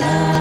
love.